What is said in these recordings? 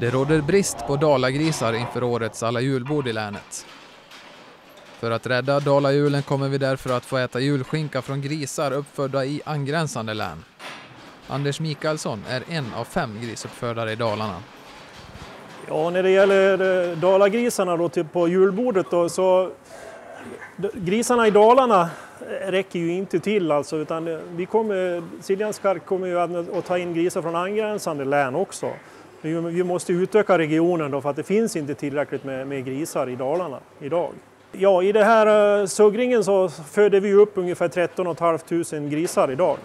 Det råder brist på dalagrisar inför årets alla julbord i länet. För att rädda dalajulen kommer vi därför att få äta julskinka från grisar uppfödda i angränsande län. Anders Mikaelsson är en av fem grisuppfödare i Dalarna. Ja, när det gäller eh, dalagrisarna då typ på julbordet då, så grisarna i Dalarna räcker ju inte till alltså, utan eh, vi kommer, Siljan kommer ju att ta in grisar från angränsande län också. Vi måste utöka regionen då för att det finns inte tillräckligt med, med grisar i Dalarna idag. Ja, i den här uh, suggringen så föder vi upp ungefär 13 500 grisar idag.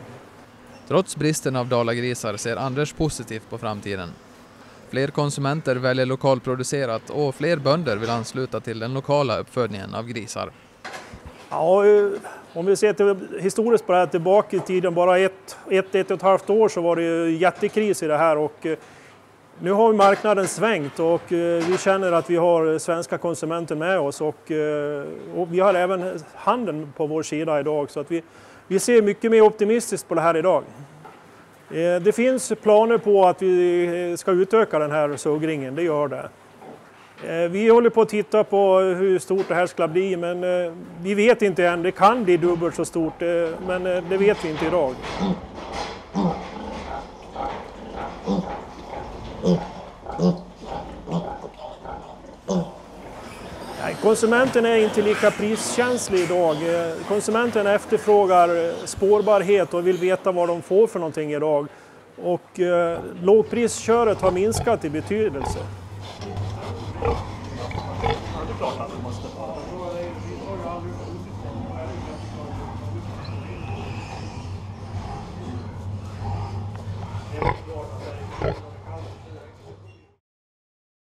Trots bristen av dalagrisar ser Anders positivt på framtiden. Fler konsumenter väljer lokalproducerat och fler bönder vill ansluta till den lokala uppfödningen av grisar. Ja, eh, om vi ser till, historiskt på det här tillbaka i tiden, bara ett, ett, ett och ett halvt år så var det jättekris i det här och eh, nu har marknaden svängt och eh, vi känner att vi har svenska konsumenter med oss och, eh, och vi har även handeln på vår sida idag så att vi, vi ser mycket mer optimistiskt på det här idag. Eh, det finns planer på att vi ska utöka den här suggringen, det gör det. Vi håller på att titta på hur stort det här ska bli men vi vet inte än. Det kan bli dubbelt så stort men det vet vi inte idag. Konsumenten är inte lika priskänslig idag. Konsumenten efterfrågar spårbarhet och vill veta vad de får för någonting idag. Och eh, lågprisköret har minskat i betydelse klart att det måste vara